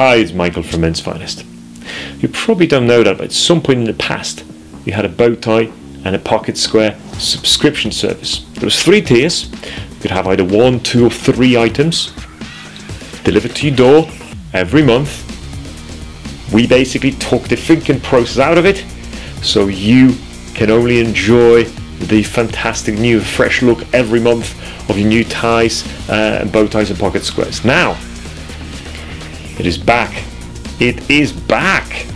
Hi, it's Michael from Men's Finest. You probably don't know that, but at some point in the past, you had a bow tie and a pocket square subscription service. There was three tiers. You could have either one, two, or three items delivered to your door every month. We basically took the thinking process out of it, so you can only enjoy the fantastic new fresh look every month of your new ties uh, bow ties and pocket squares. Now, it is back. It is back.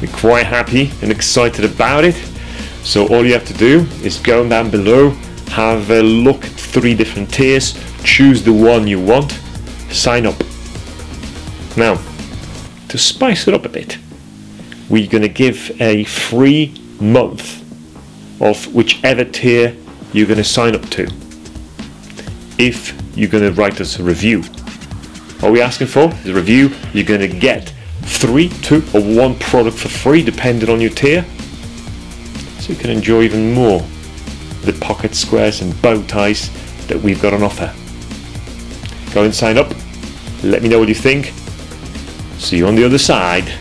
We're quite happy and excited about it. So all you have to do is go down below, have a look at three different tiers, choose the one you want, sign up. Now, to spice it up a bit, we're going to give a free month of whichever tier you're going to sign up to if you're going to write us a review. All we're asking for is a review. You're going to get three, two, or one product for free, depending on your tier. So you can enjoy even more the pocket squares and bow ties that we've got on offer. Go and sign up. Let me know what you think. See you on the other side.